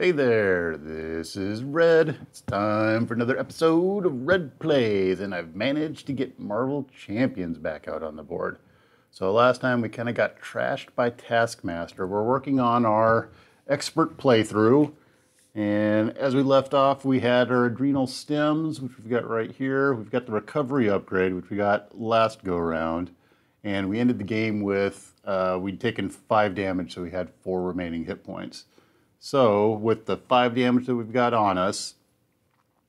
Hey there, this is Red. It's time for another episode of Red Plays, and I've managed to get Marvel Champions back out on the board. So last time we kind of got trashed by Taskmaster. We're working on our expert playthrough, and as we left off, we had our adrenal stims, which we've got right here. We've got the recovery upgrade, which we got last go around, and we ended the game with uh, we'd taken five damage, so we had four remaining hit points. So with the five damage that we've got on us,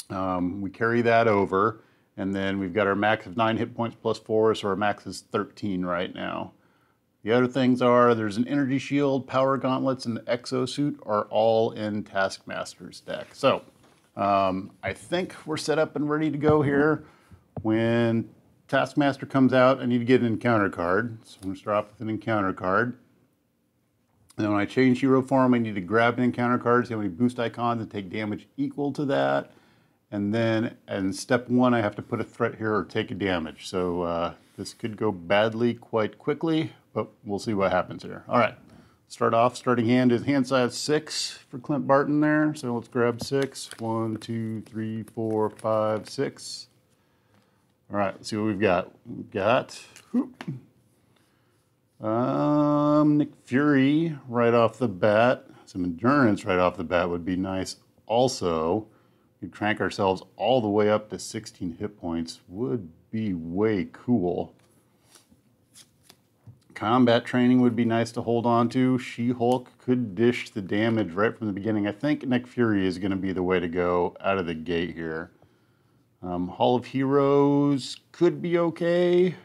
um, we carry that over, and then we've got our max of nine hit points plus four, so our max is 13 right now. The other things are there's an energy shield, power gauntlets, and the exosuit are all in Taskmaster's deck. So um, I think we're set up and ready to go here. When Taskmaster comes out, I need to get an encounter card. So I'm going to start off with an encounter card. And then when I change hero form, I need to grab an encounter card, see how many boost icons, and take damage equal to that. And then in step one, I have to put a threat here or take a damage. So uh, this could go badly quite quickly, but we'll see what happens here. All right, start off, starting hand is hand size six for Clint Barton there. So let's grab six. One, two, three, four, five, six. All right, let's see what we've got. We've got whoop, um, Nick Fury right off the bat. Some endurance right off the bat would be nice. Also, we crank ourselves all the way up to 16 hit points would be way cool. Combat training would be nice to hold on to. She-Hulk could dish the damage right from the beginning. I think Nick Fury is going to be the way to go out of the gate here. Um, Hall of Heroes could be okay.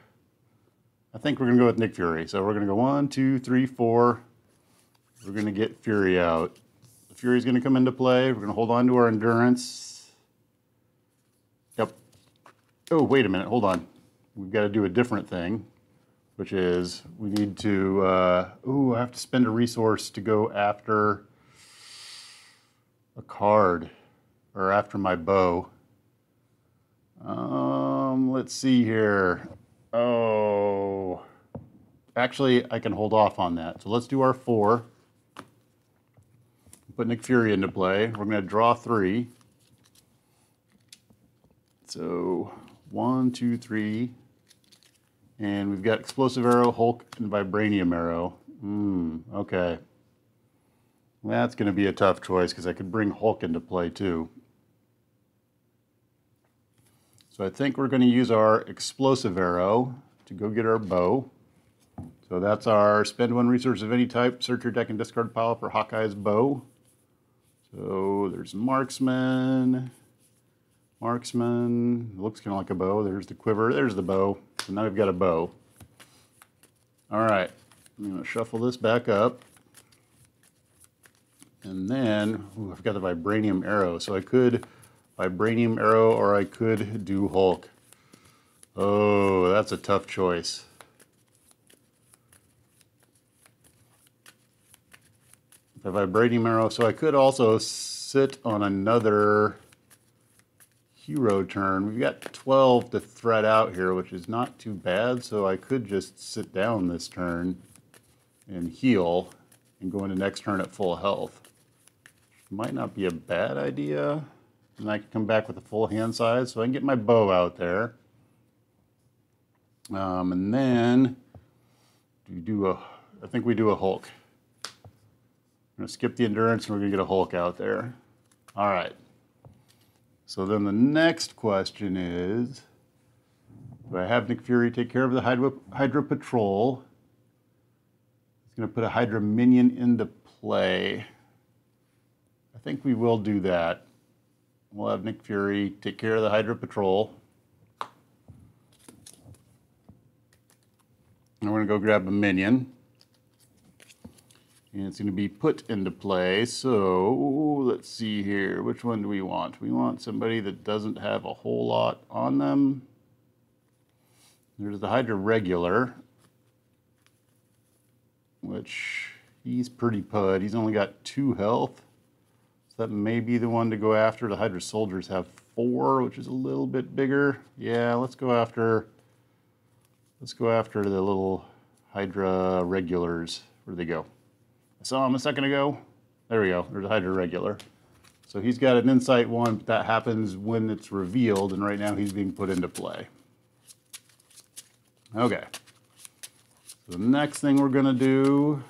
I think we're going to go with Nick Fury. So we're going to go one, two, three, four. We're going to get Fury out. Fury's going to come into play. We're going to hold on to our endurance. Yep. Oh, wait a minute. Hold on. We've got to do a different thing, which is we need to, uh, ooh, I have to spend a resource to go after a card or after my bow. Um, let's see here. Oh, actually, I can hold off on that. So let's do our four. Put Nick Fury into play. We're going to draw three. So one, two, three. And we've got Explosive Arrow, Hulk, and Vibranium Arrow. Hmm, okay. That's going to be a tough choice because I could bring Hulk into play too. So I think we're going to use our explosive arrow to go get our bow. So that's our spend one resource of any type, search your deck and discard pile for Hawkeye's bow. So there's marksman, marksman, looks kind of like a bow. There's the quiver, there's the bow. So now we've got a bow. All right, I'm going to shuffle this back up. And then, ooh, I've got the vibranium arrow. So I could Vibranium Arrow, or I could do Hulk. Oh, that's a tough choice. The Vibranium Arrow, so I could also sit on another hero turn. We've got 12 to thread out here, which is not too bad, so I could just sit down this turn and heal and go into next turn at full health. Might not be a bad idea. And I can come back with a full hand size so I can get my bow out there. Um, and then we do a, I think we do a Hulk. I'm to skip the endurance and we're going to get a Hulk out there. All right. So then the next question is, do I have Nick Fury take care of the Hydra, Hydra Patrol? He's going to put a Hydra minion into play. I think we will do that. We'll have Nick Fury take care of the Hydra Patrol. And we're going to go grab a minion. And it's going to be put into play. So let's see here. Which one do we want? We want somebody that doesn't have a whole lot on them. There's the Hydra Regular, which he's pretty pud. He's only got two health. So that may be the one to go after. The Hydra soldiers have four, which is a little bit bigger. Yeah, let's go after, let's go after the little Hydra regulars. Where'd they go? I saw him a second ago. there we go. There's a Hydra regular. So he's got an Incite 1, but that happens when it's revealed, and right now he's being put into play. Okay. So the next thing we're going to do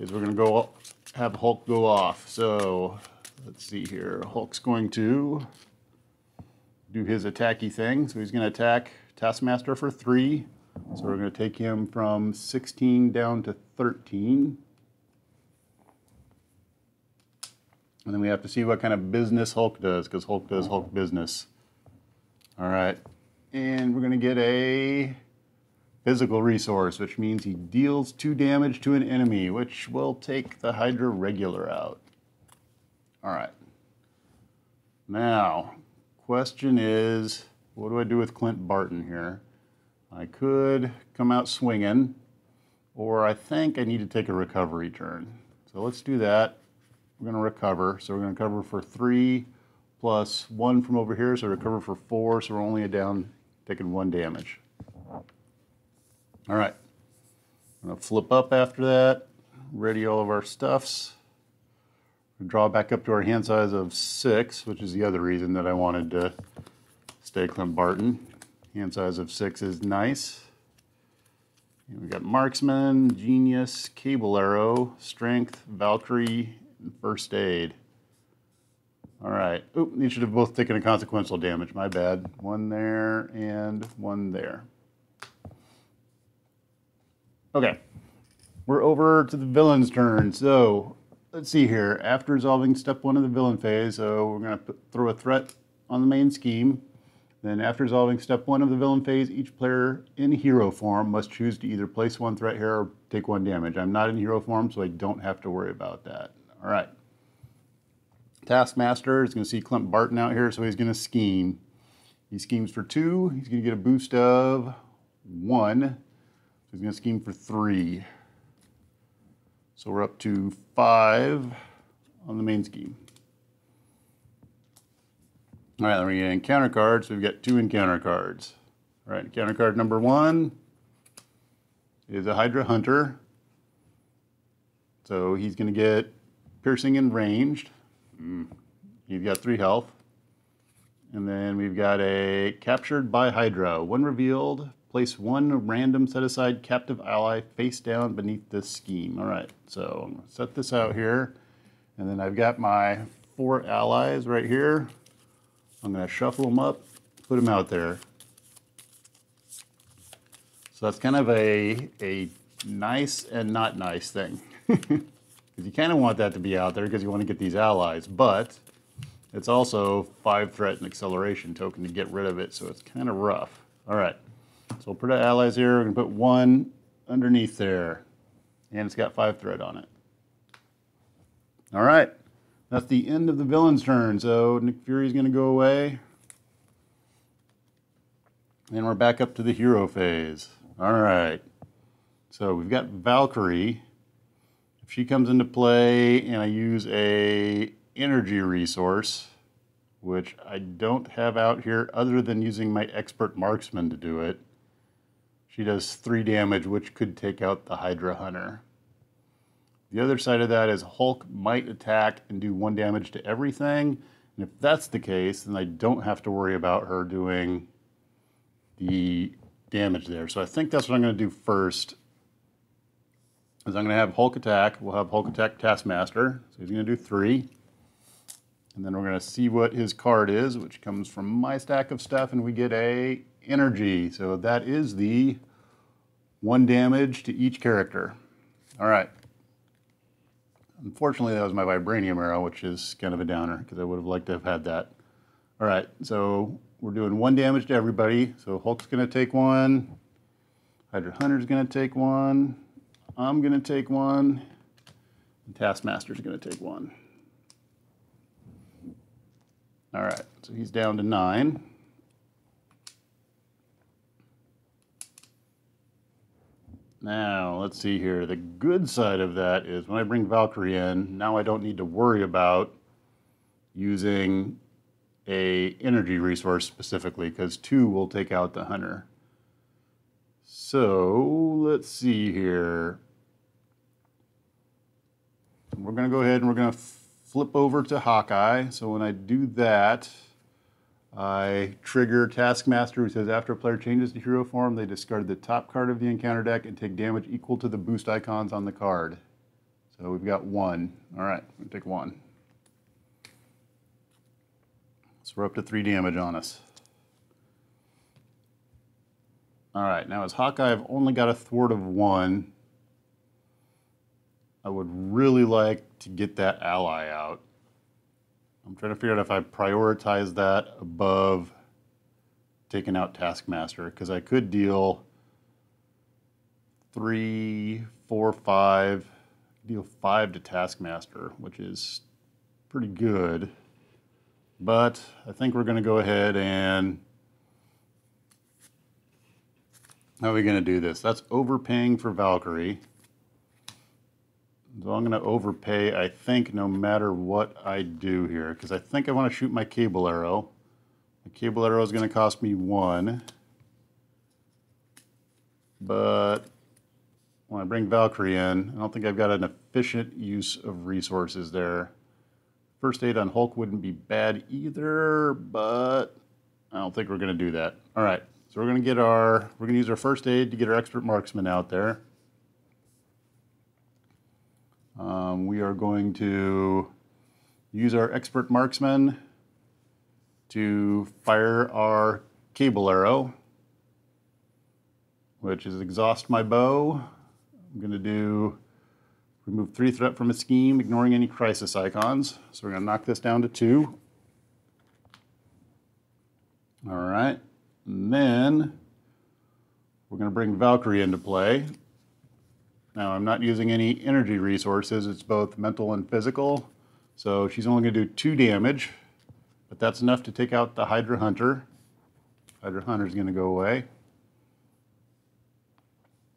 is we're going to go have Hulk go off. So let's see here. Hulk's going to do his attacky thing. So he's going to attack Taskmaster for 3. So we're going to take him from 16 down to 13. And then we have to see what kind of business Hulk does, because Hulk does Hulk business. All right. And we're going to get a physical resource, which means he deals two damage to an enemy, which will take the Hydra regular out. All right. Now, question is, what do I do with Clint Barton here? I could come out swinging, or I think I need to take a recovery turn. So let's do that we're going to recover. So we're going to recover for three plus one from over here. So recover for four. So we're only down, taking one damage. All right. I'm to flip up after that. Ready all of our stuffs. Draw back up to our hand size of six, which is the other reason that I wanted to stay Clint Barton. Hand size of six is nice. And we got Marksman, Genius, Cable Arrow, Strength, Valkyrie, first aid. All right. Oop, these should have both taken a consequential damage. My bad. One there and one there. Okay. We're over to the villain's turn. So let's see here. After resolving step one of the villain phase, so we're going to throw a threat on the main scheme. Then after resolving step one of the villain phase, each player in hero form must choose to either place one threat here or take one damage. I'm not in hero form, so I don't have to worry about that. All right. Taskmaster is going to see Clint Barton out here, so he's going to scheme. He schemes for two. He's going to get a boost of one. He's going to scheme for three. So we're up to five on the main scheme. All right, then we get encounter cards. We've got two encounter cards. All right, encounter card number one is a Hydra Hunter. So he's going to get piercing and ranged. Mm. You've got three health. And then we've got a captured by Hydra. One revealed, place one random set aside captive ally face down beneath this scheme. All right, so I'm gonna set this out here. And then I've got my four allies right here. I'm gonna shuffle them up, put them out there. So that's kind of a, a nice and not nice thing. Because you kind of want that to be out there because you want to get these allies, but it's also five threat and acceleration token to get rid of it, so it's kind of rough. All right, so we'll put our allies here. We're going to put one underneath there, and it's got five threat on it. All right, that's the end of the villain's turn. So Nick Fury's going to go away. And we're back up to the hero phase. All right. So we've got Valkyrie. If she comes into play and I use a energy resource, which I don't have out here other than using my expert marksman to do it, she does three damage, which could take out the Hydra Hunter. The other side of that is Hulk might attack and do one damage to everything. And if that's the case, then I don't have to worry about her doing the damage there. So I think that's what I'm going to do first is I'm going to have Hulk attack. We'll have Hulk attack Taskmaster. So he's going to do three. And then we're going to see what his card is, which comes from my stack of stuff, and we get a energy. So that is the one damage to each character. All right. Unfortunately, that was my vibranium arrow, which is kind of a downer because I would have liked to have had that. All right, so we're doing one damage to everybody. So Hulk's going to take one. Hydra Hunter's going to take one. I'm going to take one. And Taskmaster's going to take one. All right, so he's down to nine. Now, let's see here. The good side of that is when I bring Valkyrie in, now I don't need to worry about using a energy resource specifically because two will take out the hunter. So let's see here. we're going to go ahead and we're going to flip over to Hawkeye. So when I do that, I trigger Taskmaster, who says after a player changes to hero form, they discard the top card of the encounter deck and take damage equal to the boost icons on the card. So we've got one. All right, we'll take one. So we're up to three damage on us. All right, now as Hawkeye, I've only got a thwart of one. I would really like to get that ally out. I'm trying to figure out if I prioritize that above taking out Taskmaster, because I could deal three, four, five, deal five to Taskmaster, which is pretty good. But I think we're going to go ahead and. How are we going to do this? That's overpaying for Valkyrie. So I'm going to overpay, I think, no matter what I do here, because I think I want to shoot my cable arrow. The cable arrow is going to cost me one. But when I bring Valkyrie in, I don't think I've got an efficient use of resources there. First aid on Hulk wouldn't be bad either, but I don't think we're going to do that. All right, so we're going to get our, we're going to use our first aid to get our expert marksman out there. Um, we are going to use our expert marksman to fire our cable arrow, which is exhaust my bow. I'm going to do remove three threat from a scheme, ignoring any crisis icons. So we're going to knock this down to two. All right, and then we're going to bring Valkyrie into play. Now I'm not using any energy resources, it's both mental and physical. So she's only gonna do two damage, but that's enough to take out the Hydra Hunter. Hydra Hunter's gonna go away.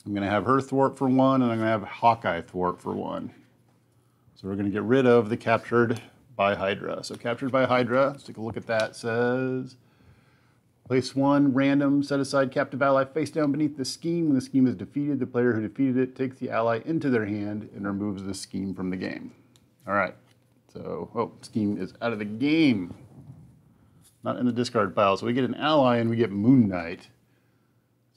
I'm gonna have her thwart for one, and I'm gonna have Hawkeye thwart for one. So we're gonna get rid of the captured by Hydra. So captured by Hydra, let's take a look at that, says, Place one random set aside captive ally face down beneath the scheme. When the scheme is defeated, the player who defeated it takes the ally into their hand and removes the scheme from the game. All right. So, oh, scheme is out of the game. Not in the discard pile. So we get an ally and we get Moon Knight.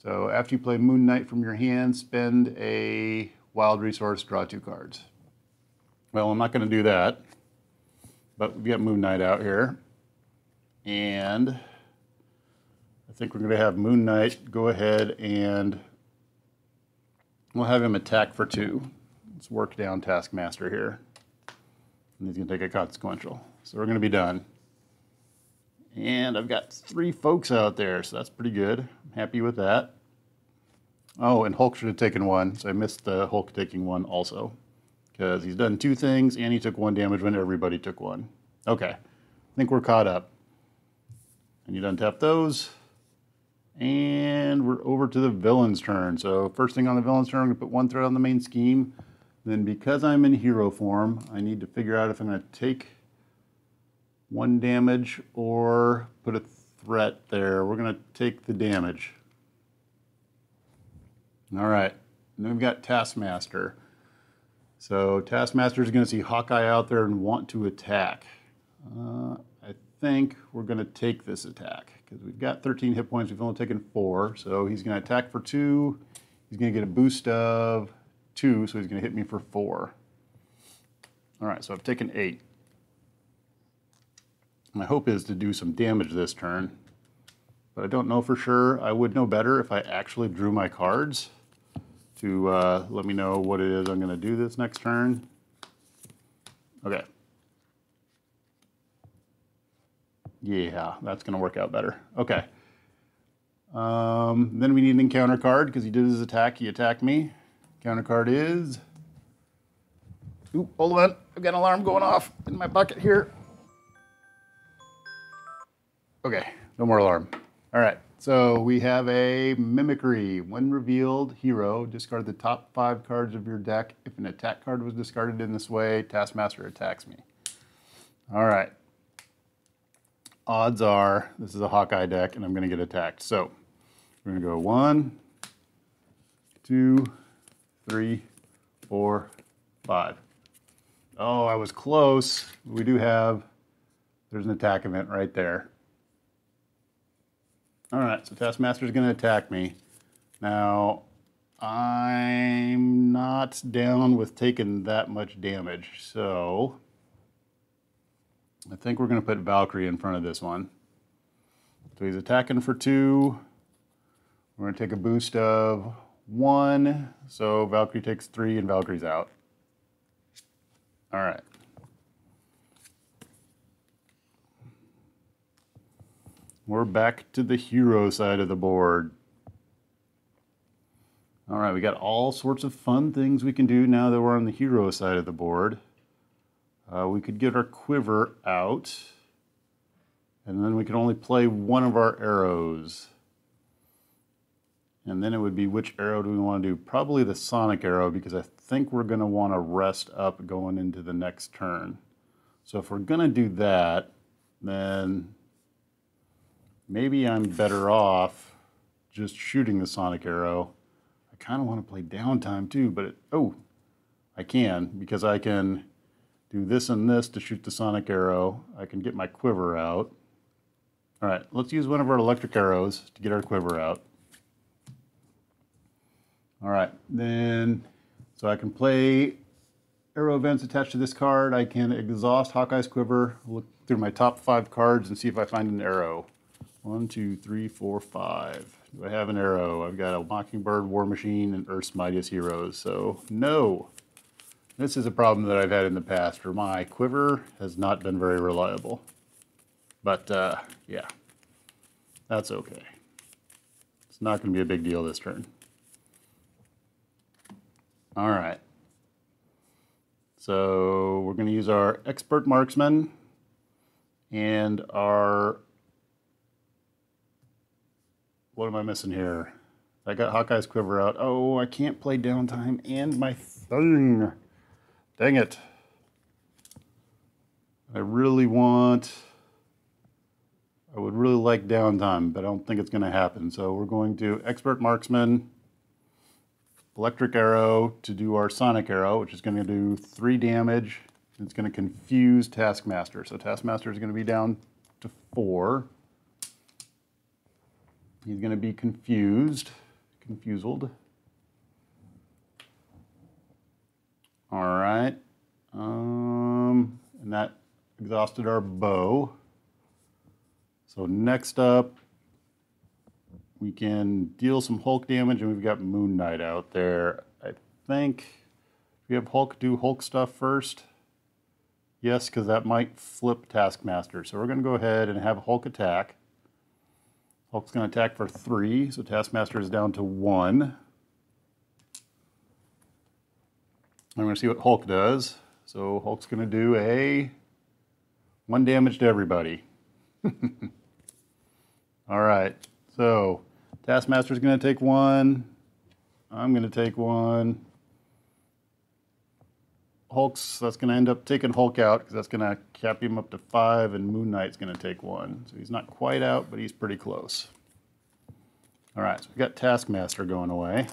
So after you play Moon Knight from your hand, spend a wild resource, draw two cards. Well, I'm not going to do that. But we've got Moon Knight out here. And I think we're going to have Moon Knight go ahead and we'll have him attack for two. Let's work down Taskmaster here. And he's going to take a consequential. So we're going to be done. And I've got three folks out there, so that's pretty good. I'm happy with that. Oh, and Hulk should have taken one, so I missed the Hulk taking one also. Because he's done two things, and he took one damage when everybody took one. Okay, I think we're caught up. And you done tap those. And we're over to the villain's turn. So first thing on the villain's turn, I'm to put one threat on the main scheme. Then because I'm in hero form, I need to figure out if I'm going to take one damage or put a threat there. We're going to take the damage. All right. And then we've got Taskmaster. So Taskmaster is going to see Hawkeye out there and want to attack. Uh, think we're going to take this attack because we've got 13 hit points. We've only taken four. So he's going to attack for two. He's going to get a boost of two, so he's going to hit me for four. All right, so I've taken eight. My hope is to do some damage this turn, but I don't know for sure. I would know better if I actually drew my cards to uh, let me know what it is I'm going to do this next turn. Okay, Yeah, that's going to work out better. Okay. Um, then we need an encounter card because he did his attack. He attacked me. Counter card is. Oop, hold on. I've got an alarm going off in my bucket here. Okay, no more alarm. All right, so we have a Mimicry. When revealed, hero, discard the top five cards of your deck. If an attack card was discarded in this way, Taskmaster attacks me. All right odds are this is a Hawkeye deck and I'm going to get attacked. So we're going to go one, two, three, four, five. Oh, I was close. We do have, there's an attack event right there. All right, so Taskmaster's going to attack me. Now, I'm not down with taking that much damage, so I think we're going to put Valkyrie in front of this one. So he's attacking for two. We're going to take a boost of one. So Valkyrie takes three and Valkyrie's out. All right. We're back to the hero side of the board. All right, we got all sorts of fun things we can do now that we're on the hero side of the board. Uh, we could get our quiver out, and then we can only play one of our arrows. And then it would be which arrow do we want to do? Probably the sonic arrow because I think we're going to want to rest up going into the next turn. So if we're going to do that, then maybe I'm better off just shooting the sonic arrow. I kind of want to play downtime too, but it, oh, I can because I can do this and this to shoot the sonic arrow. I can get my quiver out. All right, let's use one of our electric arrows to get our quiver out. All right, then, so I can play arrow events attached to this card. I can exhaust Hawkeye's quiver, look through my top five cards and see if I find an arrow. One, two, three, four, five. Do I have an arrow? I've got a Mockingbird, War Machine, and Earth's Mightiest Heroes. So, no. This is a problem that I've had in the past where my quiver has not been very reliable. But, uh, yeah, that's okay. It's not going to be a big deal this turn. All right. So we're going to use our expert marksman and our, what am I missing here? I got Hawkeye's quiver out. Oh, I can't play downtime and my thing. Dang it. I really want, I would really like downtime, but I don't think it's going to happen. So we're going to expert marksman electric arrow to do our sonic arrow, which is going to do three damage. It's going to confuse Taskmaster. So Taskmaster is going to be down to four. He's going to be confused, confused. All right. Um, and that exhausted our bow. So next up, we can deal some Hulk damage, and we've got Moon Knight out there. I think we have Hulk do Hulk stuff first. Yes, because that might flip Taskmaster. So we're going to go ahead and have Hulk attack. Hulk's going to attack for three, so Taskmaster is down to one. I'm going to see what Hulk does. So Hulk's going to do a one damage to everybody. All right, so Taskmaster's going to take one. I'm going to take one. Hulk's, that's going to end up taking Hulk out because that's going to cap him up to five, and Moon Knight's going to take one. So he's not quite out, but he's pretty close. All right, so we've got Taskmaster going away.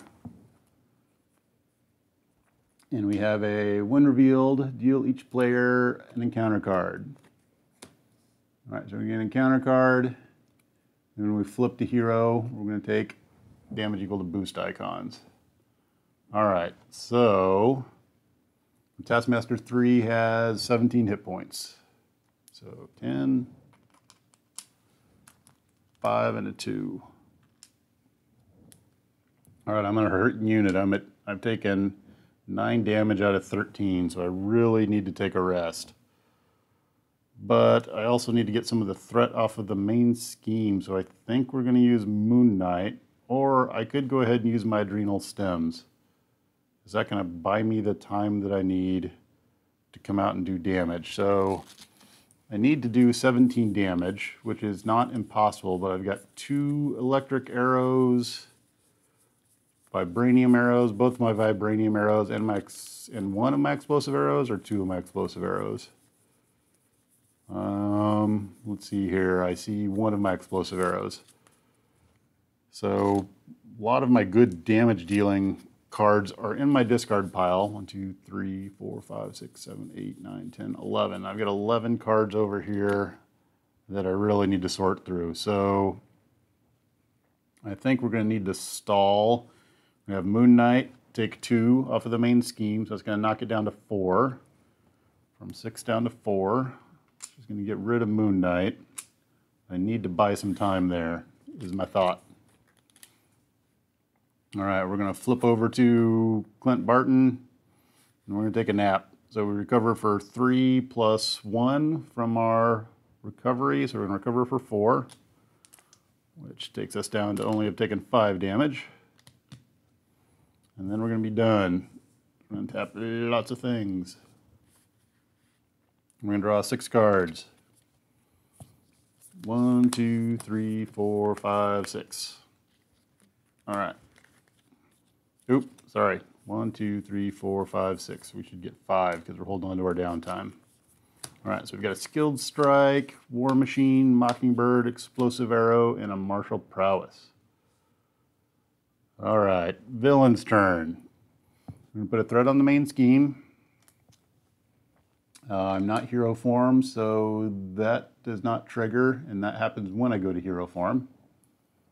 And we have a when revealed, deal each player an encounter card. All right, so we get an encounter card. And when we flip the hero, we're going to take damage equal to boost icons. All right, so Taskmaster 3 has 17 hit points. So 10, 5, and a 2. All right, I'm going to hurt unit. I'm at, I've taken 9 damage out of 13, so I really need to take a rest but I also need to get some of the threat off of the main scheme. So I think we're going to use Moon Knight, or I could go ahead and use my Adrenal Stims. Is that going to buy me the time that I need to come out and do damage? So I need to do 17 damage, which is not impossible, but I've got two electric arrows, vibranium arrows, both my vibranium arrows, and my and one of my explosive arrows, or two of my explosive arrows. Um, let's see here. I see one of my explosive arrows. So a lot of my good damage dealing cards are in my discard pile. One, two, three, four, five, six, seven, eight, nine, 10, 11. I've got 11 cards over here that I really need to sort through. So I think we're going to need to stall. We have Moon Knight, take two off of the main scheme, so it's going to knock it down to four. From six down to four. Just going to get rid of Moon Knight. I need to buy some time there, is my thought. All right, we're going to flip over to Clint Barton, and we're going to take a nap. So we recover for three plus one from our recovery, so we're going to recover for four, which takes us down to only have taken five damage. And then we're going to be done. We're going to tap lots of things. We're going to draw six cards. One, two, three, four, five, six. All right. Oop, sorry. One, two, three, four, five, six. We should get five because we're holding on to our downtime. All right, so we've got a Skilled Strike, War Machine, Mockingbird, Explosive Arrow, and a Martial Prowess. All right, villain's turn. I'm to put a threat on the main scheme. Uh, I'm not hero form, so that does not trigger, and that happens when I go to hero form.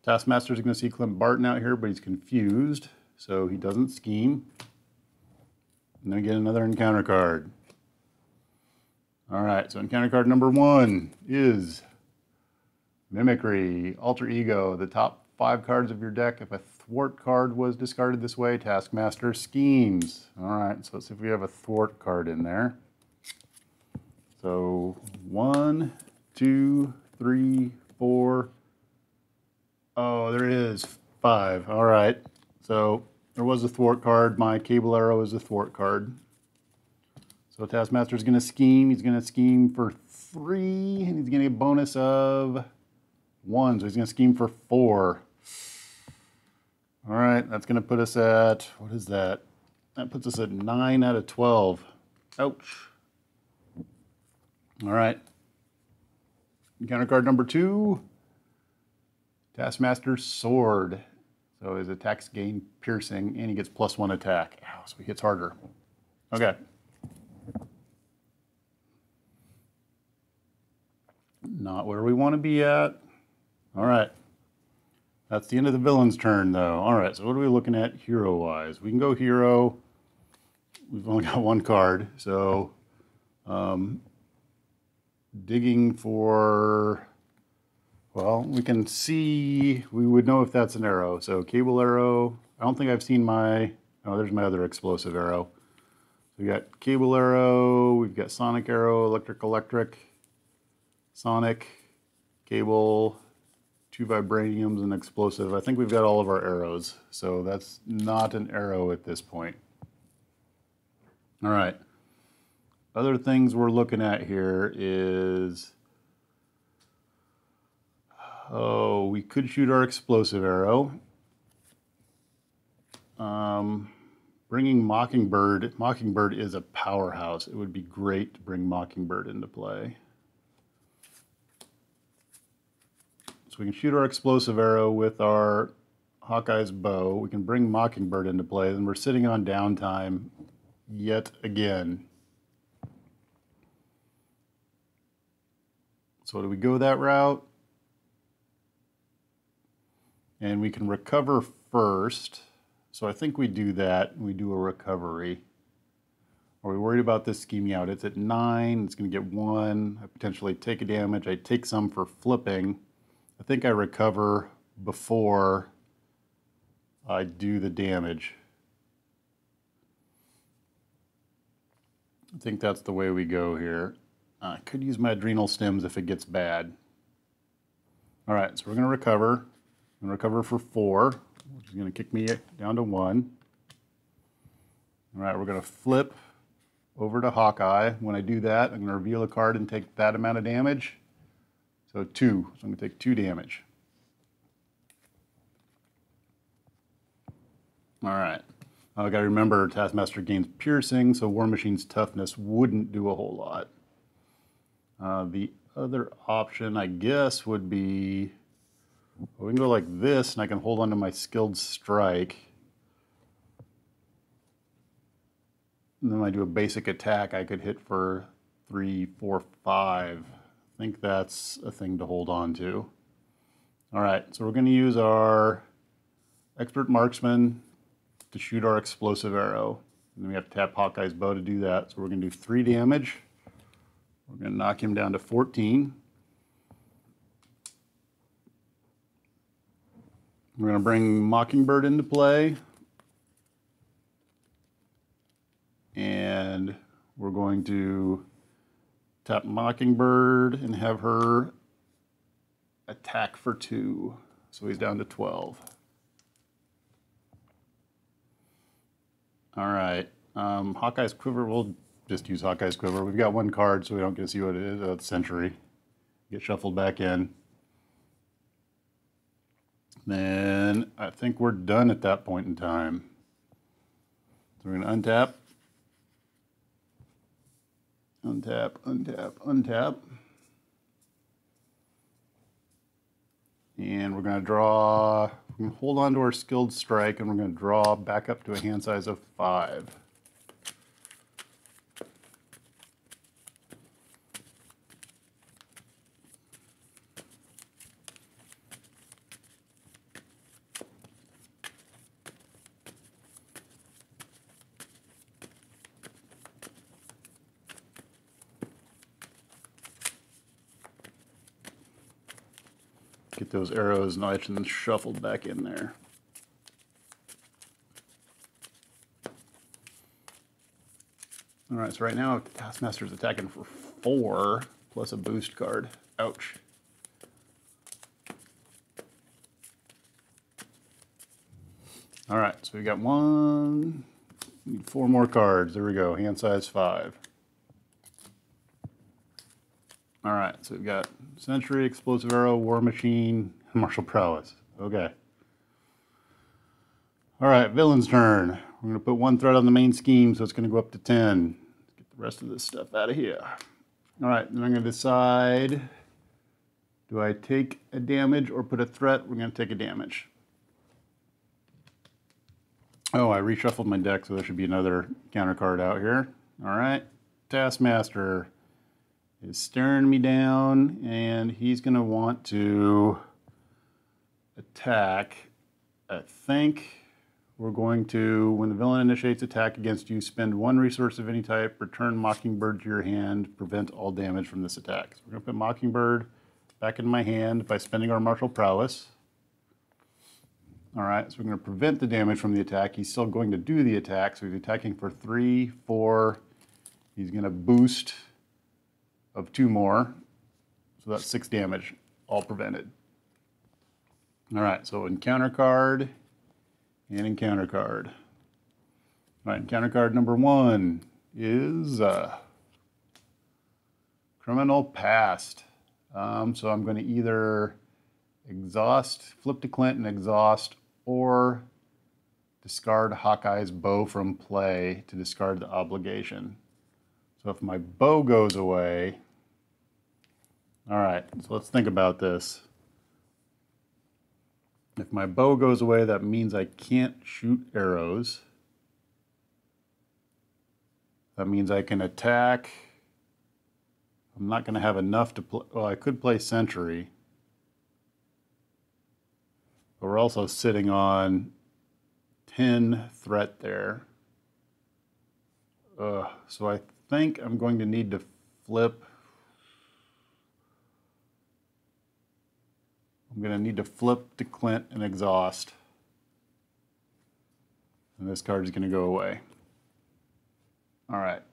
Taskmaster's going to see Clint Barton out here, but he's confused, so he doesn't scheme. And then I get another encounter card. All right, so encounter card number one is Mimicry, Alter Ego, the top five cards of your deck. If a thwart card was discarded this way, Taskmaster schemes. All right, so let's see if we have a thwart card in there. So one, two, three, four. Oh, there is five. All right. So there was a thwart card. My cable arrow is a thwart card. So Taskmaster is going to scheme. He's going to scheme for three, and he's going to get a bonus of one. So he's going to scheme for four. All right, that's going to put us at, what is that? That puts us at 9 out of 12. Ouch. All right. Encounter card number two, Taskmaster Sword. So his attacks gain piercing, and he gets plus one attack. Ow, so he hits harder. Okay. Not where we want to be at. All right. That's the end of the villain's turn, though. All right, so what are we looking at hero-wise? We can go hero. We've only got one card, so um, digging for, well, we can see, we would know if that's an arrow. So cable arrow, I don't think I've seen my, oh, there's my other explosive arrow. So we got cable arrow, we've got sonic arrow, electric electric, sonic, cable, two vibraniums, and explosive. I think we've got all of our arrows. So that's not an arrow at this point. All right. Other things we're looking at here is, oh, we could shoot our explosive arrow. Um, bringing Mockingbird, Mockingbird is a powerhouse. It would be great to bring Mockingbird into play. So we can shoot our explosive arrow with our Hawkeye's bow. We can bring Mockingbird into play. Then we're sitting on downtime yet again. So do we go that route? And we can recover first. So I think we do that. We do a recovery. Are we worried about this scheming out? It's at nine. It's going to get one. I potentially take a damage. I take some for flipping. I think I recover before I do the damage. I think that's the way we go here. I could use my adrenal stims if it gets bad. All right, so we're going to recover. To recover for four, which is going to kick me down to one. All right, we're going to flip over to Hawkeye. When I do that, I'm to reveal a card and take that amount of damage. So two. So I'm to take two damage. All right. I got to remember Taskmaster gains piercing, so War Machine's toughness wouldn't do a whole lot. Uh, the other option, I guess, would be we can go like this, and I can hold onto my skilled strike. and then when I do a basic attack, I could hit for three, four, five. I think that's a thing to hold on to. All right, so we're going to use our expert marksman to shoot our explosive arrow. And then we have to tap Hawkeye's bow to do that. So we're going to do three damage. We're going to knock him down to 14. We're going to bring Mockingbird into play. And we're going to tap Mockingbird and have her attack for two. So he's down to 12. All right. Um, Hawkeye's Quiver, we'll just use Hawkeye's Quiver. We've got one card, so we don't get to see what it is. Oh, Sentry. Get shuffled back in. Then I think we're done at that point in time. So we're going to untap. Untap, untap, untap. And we're going to draw, we're going to hold on to our skilled strike and we're going to draw back up to a hand size of five. Get those arrows and shuffled back in there. All right, so right now Taskmaster's attacking for four plus a boost card. Ouch. All right, so we got one, need four more cards. There we go, hand size five. All right, so we've got Sentry, Explosive Arrow, War Machine, and Martial Prowess. Okay. All right, villain's turn. We're going to put one threat on the main scheme, so it's going to go up to 10. Let's get the rest of this stuff out of here. All right, then I'm going to decide, do I take a damage or put a threat? We're going to take a damage. Oh, I reshuffled my deck, so there should be another counter card out here. All right, Taskmaster is staring me down, and he's going to want to attack. I think we're going to, when the villain initiates attack against you, spend one resource of any type, return Mockingbird to your hand, prevent all damage from this attack. So we're going to put Mockingbird back in my hand by spending our martial prowess. All right, so we're going to prevent the damage from the attack. He's still going to do the attack, so he's attacking for three, four. He's going to boost of two more. So that's six damage, all prevented. All right, so encounter card and encounter card. All right, encounter card number one is uh, Criminal Past. Um, so I'm going to either exhaust, flip to Clint and exhaust, or discard Hawkeye's bow from play to discard the obligation. So if my bow goes away, all right, so let's think about this. If my bow goes away, that means I can't shoot arrows. That means I can attack. I'm not going to have enough to play. Well, I could play Sentry. But we're also sitting on 10 threat there. So I think I'm going to need to flip I'm going to need to flip to Clint and exhaust. And this card is going to go away. All right.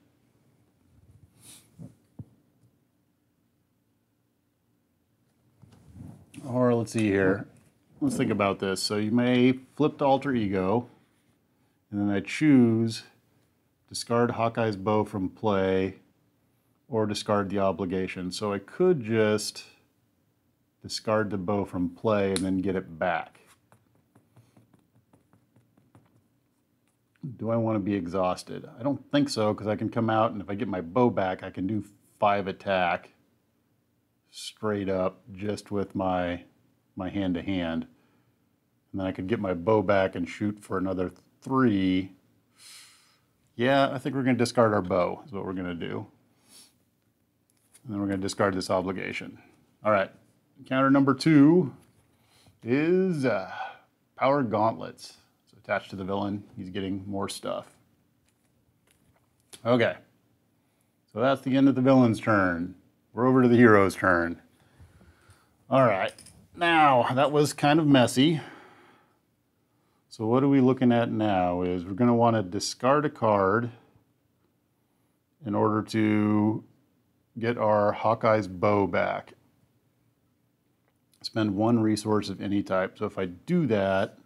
Or let's see here. Let's think about this. So you may flip to alter ego, and then I choose discard Hawkeye's bow from play or discard the obligation. So I could just discard the bow from play, and then get it back. Do I want to be exhausted? I don't think so, because I can come out, and if I get my bow back, I can do five attack straight up just with my my hand to hand. And then I could get my bow back and shoot for another three. Yeah, I think we're going to discard our bow, is what we're going to do. And then we're going to discard this obligation. All right, counter number two is uh, Power Gauntlets. So attached to the villain, he's getting more stuff. Okay, so that's the end of the villain's turn. We're over to the hero's turn. All right, now that was kind of messy. So what are we looking at now is we're going to want to discard a card in order to get our Hawkeye's bow back. Spend one resource of any type. So if I do that,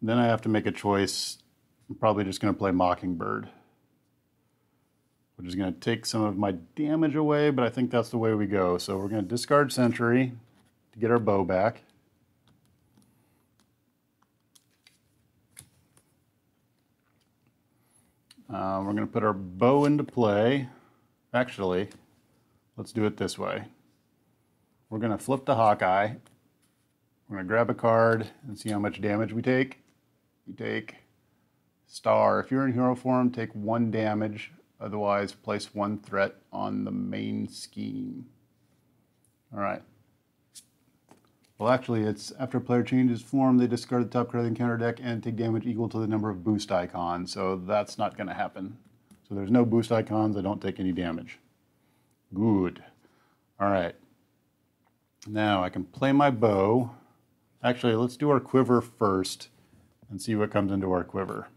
then I have to make a choice. I'm probably just going to play Mockingbird, which is going to take some of my damage away, but I think that's the way we go. So we're going to discard Sentry to get our bow back. Uh, we're going to put our bow into play. Actually, let's do it this way. We're going to flip the Hawkeye. We're going to grab a card and see how much damage we take. You take star. If you're in hero form, take one damage. Otherwise, place one threat on the main scheme. All right. Well, actually, it's after a player changes form, they discard the top card of the counter deck and take damage equal to the number of boost icons. So that's not going to happen. So there's no boost icons. I don't take any damage. Good. All right. Now I can play my bow. Actually, let's do our quiver first and see what comes into our quiver.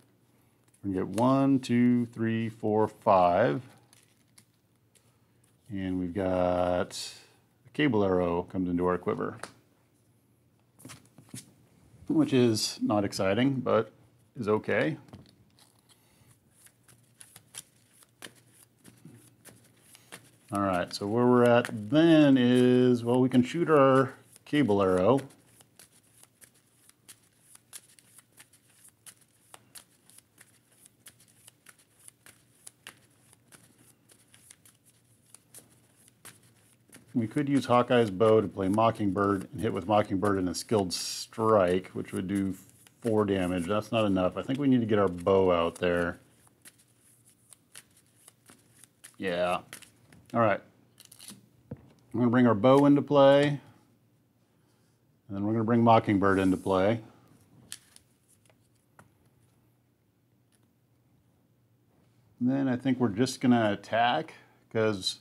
We get one, two, three, four, five. And we've got a cable arrow comes into our quiver which is not exciting, but is okay. All right, so where we're at then is, well, we can shoot our cable arrow. We could use Hawkeye's bow to play Mockingbird and hit with Mockingbird in a skilled strike, which would do four damage. That's not enough. I think we need to get our bow out there. Yeah. All right. I'm going to bring our bow into play. And then we're going to bring Mockingbird into play. And then I think we're just going to attack because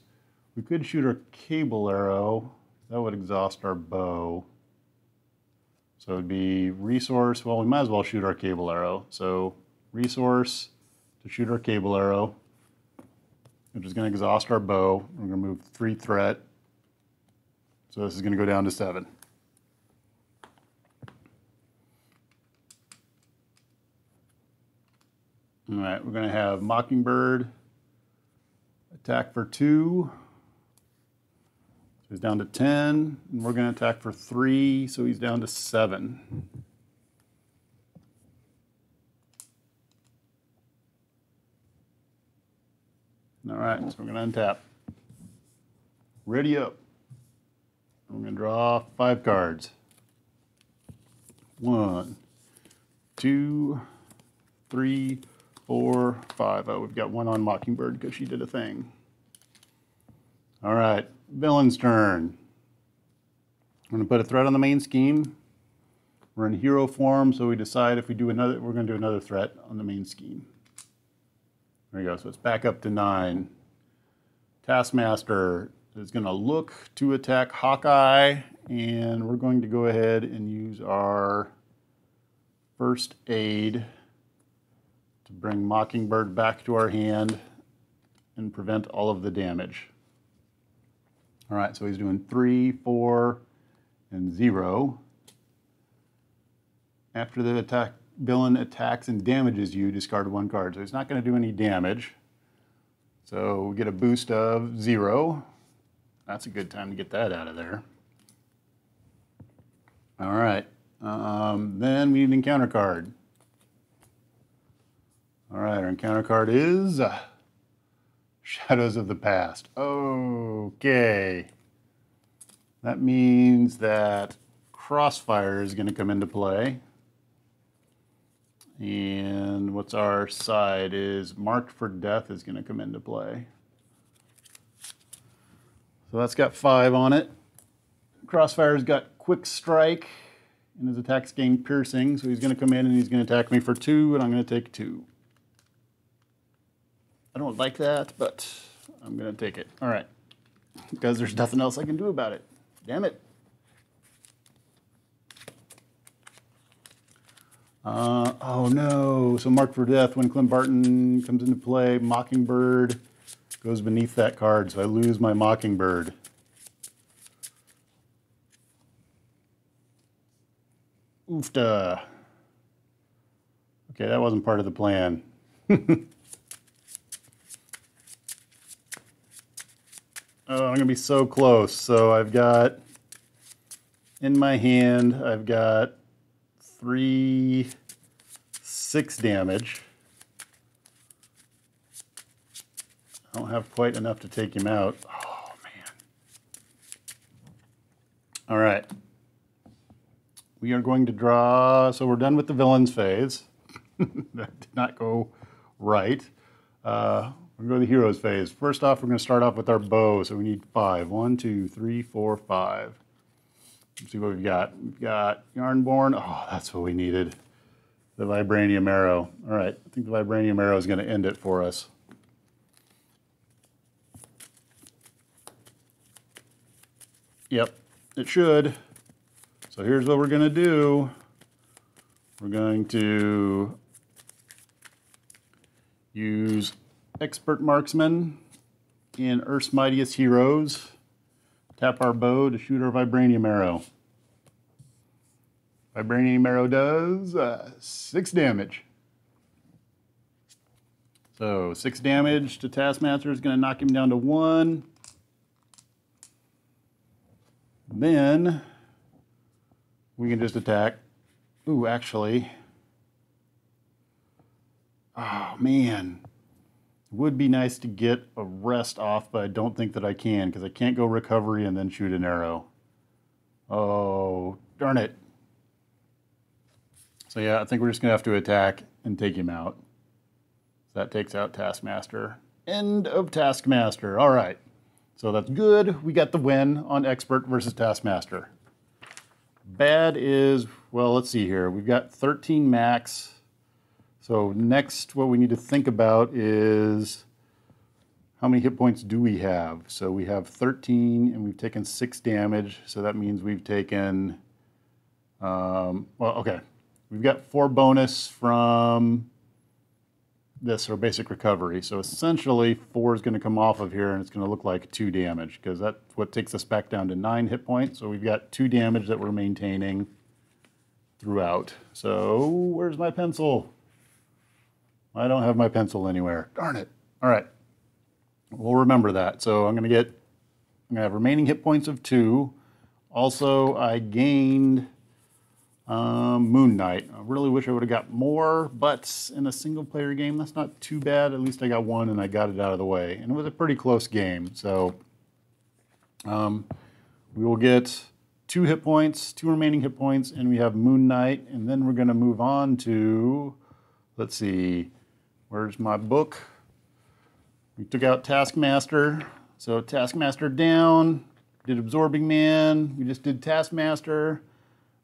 we could shoot our cable arrow. That would exhaust our bow. So it would be resource, well, we might as well shoot our cable arrow. So resource to shoot our cable arrow, which is going to exhaust our bow. We're going to move three threat. So this is going to go down to seven. All right, we're going to have Mockingbird attack for two. So he's down to 10, and we're going to attack for 3, so he's down to 7. All right, so we're going to untap. Ready up. I'm going to draw five cards. One, two, three, four, five. Oh, we've got one on Mockingbird because she did a thing. All right, villain's turn. I'm going to put a threat on the main scheme. We're in hero form, so we decide if we do another, we're going to do another threat on the main scheme. There we go. So it's back up to nine. Taskmaster is going to look to attack Hawkeye, and we're going to go ahead and use our first aid to bring Mockingbird back to our hand and prevent all of the damage. All right, so he's doing three, four, and zero. After the attack, villain attacks and damages you, discard one card. So it's not going to do any damage. So we get a boost of zero. That's a good time to get that out of there. All right. Um, then we need an encounter card. All right, our encounter card is uh, Shadows of the Past. Okay. That means that Crossfire is going to come into play. And what's our side is marked for death is going to come into play. So that's got five on it. Crossfire's got quick strike, and his attacks gain piercing, so he's going to come in and he's going to attack me for two, and I'm going to take two. I don't like that, but I'm going to take it. All right. Because there's nothing else I can do about it. Damn it. Uh, oh no, so Mark for Death, when Clint Barton comes into play, Mockingbird goes beneath that card, so I lose my Mockingbird. Oofta. Okay, that wasn't part of the plan. oh, I'm to be so close. So I've got, in my hand, I've got three, six damage. I don't have quite enough to take him out. Oh, man. All right. We are going to draw, so we're done with the villains phase. that did not go right. Uh, we're going to go to the heroes phase. First off, we're going to start off with our bow, so we need five. One, two, three, four, five. Let's see what we've got. We've got Yarnborn. Oh, that's what we needed. The Vibranium Arrow. All right, I think the Vibranium Arrow is going to end it for us. Yep, it should. So here's what we're going to do. We're going to use Expert Marksman in Earth's Mightiest Heroes. Tap our bow to shoot our vibranium arrow. Vibranium arrow does uh, six damage. So six damage to Taskmaster is going to knock him down to one. Then we can just attack. Ooh, actually. Oh, man would be nice to get a rest off, but I don't think that I can because I can't go recovery and then shoot an arrow. Oh, darn it. So yeah, I think we're just going to have to attack and take him out. So that takes out Taskmaster. End of Taskmaster. All right. So that's good. We got the win on Expert versus Taskmaster. Bad is, well, let's see here. We've got 13 max. So next, what we need to think about is how many hit points do we have? So we have 13 and we've taken six damage. So that means we've taken, um, well, okay. We've got four bonus from this, or basic recovery. So essentially four is gonna come off of here and it's gonna look like two damage because that's what takes us back down to nine hit points. So we've got two damage that we're maintaining throughout. So where's my pencil? I don't have my pencil anywhere. Darn it. All right. We'll remember that. So I'm going to get, I'm going to have remaining hit points of two. Also, I gained um, Moon Knight. I really wish I would have got more, but in a single player game, that's not too bad. At least I got one and I got it out of the way. And it was a pretty close game. So um, we will get two hit points, two remaining hit points, and we have Moon Knight. And then we're going to move on to, let's see, Where's my book? We took out Taskmaster. So Taskmaster down, did Absorbing Man, we just did Taskmaster.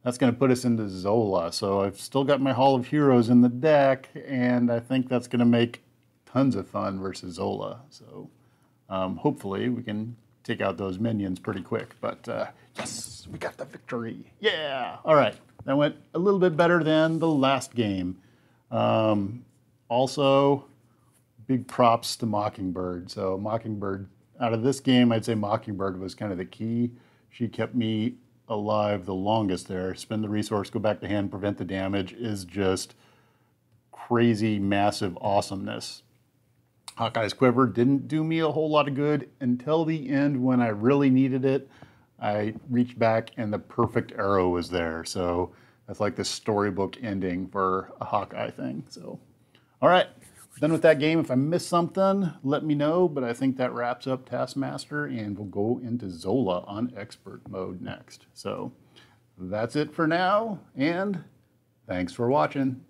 That's going to put us into Zola. So I've still got my Hall of Heroes in the deck, and I think that's going to make tons of fun versus Zola. So um, hopefully we can take out those minions pretty quick. But uh, yes, we got the victory. Yeah. All right. That went a little bit better than the last game. Um, also, big props to Mockingbird. So Mockingbird, out of this game, I'd say Mockingbird was kind of the key. She kept me alive the longest there. Spend the resource, go back to hand, prevent the damage is just crazy, massive awesomeness. Hawkeye's Quiver didn't do me a whole lot of good until the end when I really needed it. I reached back and the perfect arrow was there. So that's like the storybook ending for a Hawkeye thing. So all right, done with that game. If I missed something, let me know, but I think that wraps up Taskmaster and we'll go into Zola on expert mode next. So that's it for now, and thanks for watching.